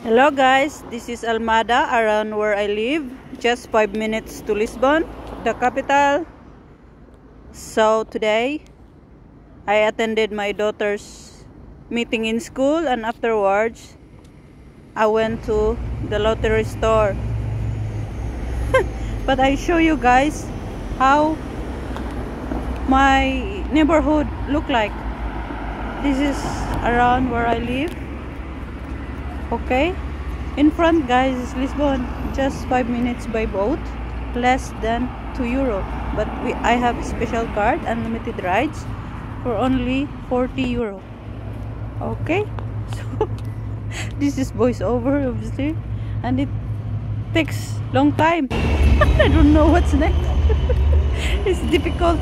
Hello guys, this is Almada around where I live. Just 5 minutes to Lisbon, the capital. So today, I attended my daughter's meeting in school and afterwards, I went to the lottery store. but I show you guys how my neighborhood look like. This is around where I live okay? In front guys is lisbon. Just five minutes by boat less than two euro. But we i have special card unlimited rides for only 40 euro. Okay? So this is voiceover obviously. And it takes long time. I don't know what's next. It's difficult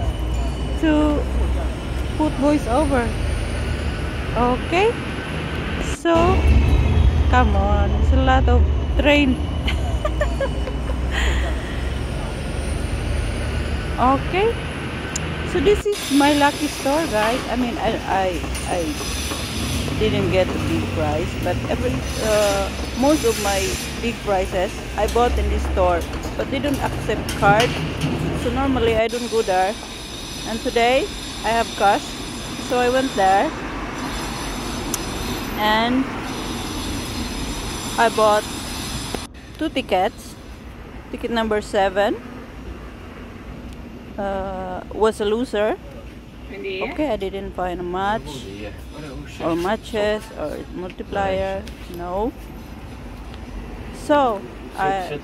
to put voiceover okay? So Come on, it's a lot of train. okay. So this is my lucky store, guys. I mean, I I, I didn't get a big price, but every uh, most of my big prices I bought in this store, but they don't accept card. So normally I don't go there. And today I have cash, so I went there and I bought two tickets. Ticket number seven uh, was a loser. Okay, I didn't find a match or matches or multiplier. No. So I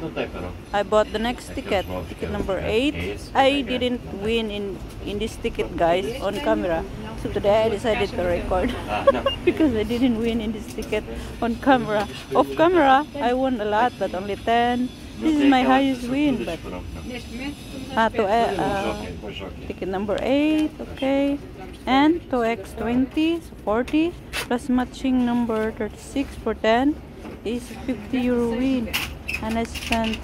I bought the next ticket, ticket number eight. I didn't win in in this ticket, guys, on camera. So today I decided to record because I didn't win in this ticket on camera. Off camera, I won a lot, but only 10. This is my highest win, but uh, to, uh, ticket number 8, okay. And to X20, so 40, plus matching number 36 for 10 is 50 euro win. And I spent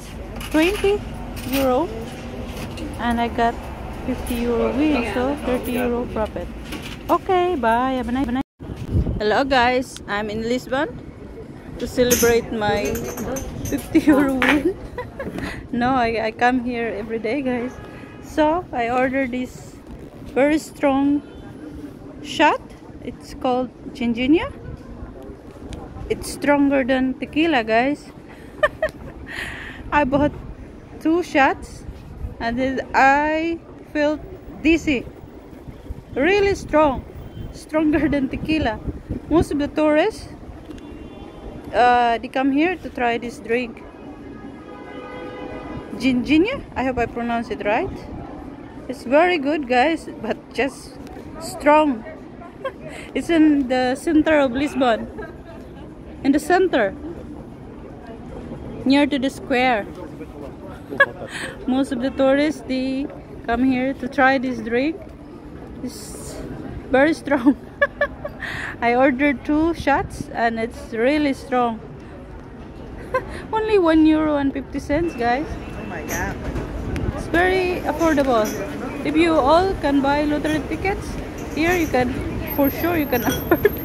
20 euro and I got 50 euro win, so 30 euro profit. Bye. Have a nice, have a nice. Hello guys, I'm in Lisbon to celebrate my 50 euro win. no, I, I come here every day guys. So I ordered this very strong shot. It's called Ginjinha. It's stronger than tequila guys. I bought two shots and then I felt dizzy really strong stronger than tequila. Most of the tourists uh, they come here to try this drink. Ginjinha i hope i pronounce it right. It's very good guys but just strong. It's in the center of lisbon. In the center. Near to the square. Most of the tourists they come here to try this drink. It's very strong. I ordered two shots and it's really strong. Only one euro and 50 cents guys. Oh my god. It's very affordable. If you all can buy lottery tickets here you can for sure you can afford